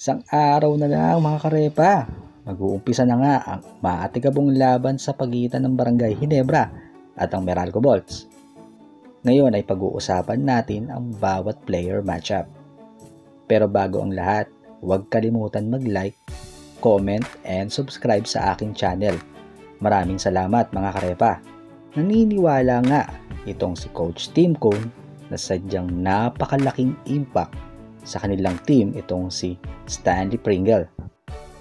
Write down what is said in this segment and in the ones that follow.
Isang araw na lang mga karepa. Mag-uumpisa na nga ang maatikabong laban sa pagitan ng Barangay Hinebra at ang Meralco Bolts. Ngayon ay pag-uusapan natin ang bawat player matchup. Pero bago ang lahat, huwag kalimutan mag-like, comment, and subscribe sa aking channel. Maraming salamat mga karepa. Naniniwala nga itong si Coach Tim Cone na sadyang napakalaking impact sa kanilang team itong si Stanley Pringle.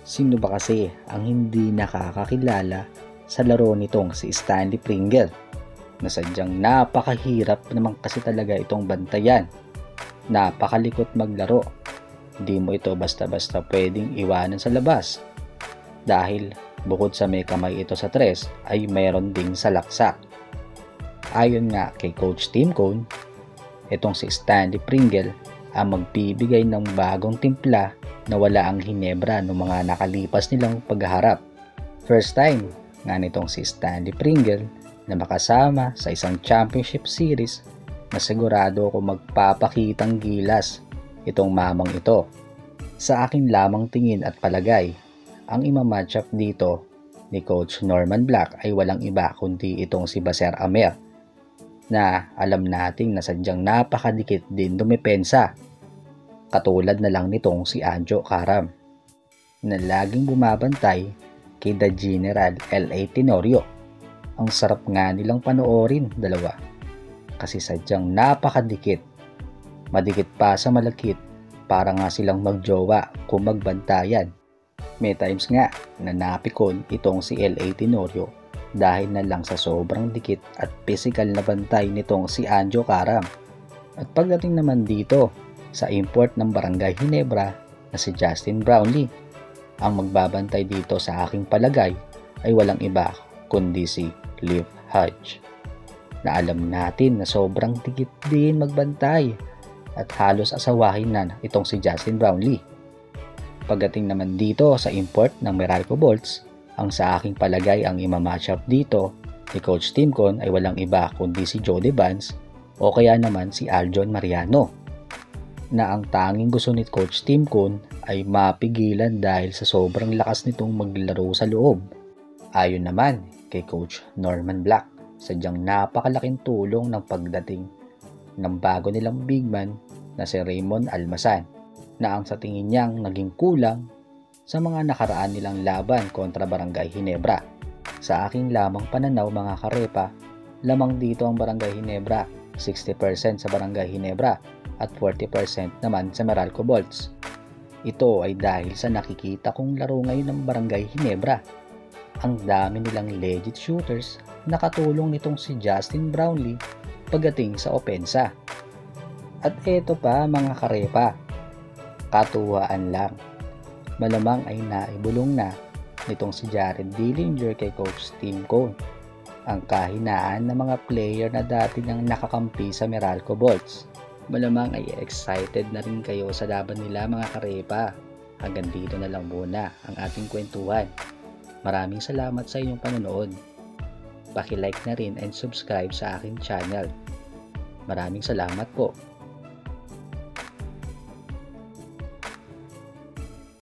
Sino ba kasi ang hindi nakakakilala sa laro nitong si Stanley Pringle? Na sadyang napakahirap naman kasi talaga itong bantayan. Napakalikot maglaro. Hindi mo ito basta-basta pwedeng iwanan sa labas. Dahil bukod sa may kamay ito sa tres ay mayroon ding sa laksak. Ayon nga kay Coach Tim Cone, itong si Stanley Pringle ang magbibigay ng bagong timpla na wala ang Hinebra noong mga nakalipas nilang pagharap. First time nga nitong si Stanley Pringle na makasama sa isang championship series na sigurado ko magpapakitang gilas itong mamang ito. Sa akin lamang tingin at palagay, ang ima-matchup dito ni Coach Norman Black ay walang iba kundi itong si Baser Amer na alam nating na sadyang napakadikit din dumepensa. Katulad na lang nitong si Anjo Karam na laging bumabantay kay The General L.A. Tenorio. Ang sarap nga nilang panoorin dalawa kasi sadyang napakadikit. Madikit pa sa malakit para nga silang magjowa kung magbantayan. May times nga na napikon itong si L.A. Tenorio dahil na lang sa sobrang dikit at physical na bantay nitong si Anjo Karam. At pagdating naman dito sa import ng Barangay Hinebra na si Justin Brownlee, ang magbabantay dito sa aking palagay ay walang iba kundi si Liv Hodge na alam natin na sobrang dikit din magbantay at halos asawahin na itong si Justin Brownlee. Pagdating naman dito sa import ng Meralco Bolts, ang sa aking palagay ang ima-matchup dito ni Coach Timcon ay walang iba kundi si Jody Vance o kaya naman si Aljon Mariano na ang tanging gusto ni Coach Timcon ay mapigilan dahil sa sobrang lakas nitong maglaro sa loob. Ayon naman kay Coach Norman Black, sadyang napakalaking tulong ng pagdating ng bago nilang big man na si Raymond Almasan na ang sa tingin niyang naging kulang sa mga nakaraan nilang laban kontra Barangay Hinebra. Sa aking lamang pananaw mga karepa, lamang dito ang Barangay Hinebra, 60% sa Barangay Hinebra at 40% naman sa Meralco Bolts. Ito ay dahil sa nakikita kong laro ngayon ng Barangay Hinebra. Ang dami nilang legit shooters na katulong nitong si Justin Brownlee pagdating sa opensa. At eto pa mga karepa, katuwaan lang malamang ay naibulong na nitong si Jared Dillinger kay Coach Tim Cone ang kahinaan ng mga player na dati nang nakakampi sa Meralco Bolts. Malamang ay excited na rin kayo sa laban nila mga karepa. Hanggang dito na lang muna ang ating kwentuhan. Maraming salamat sa inyong panonood. Paki-like na rin and subscribe sa aking channel. Maraming salamat po.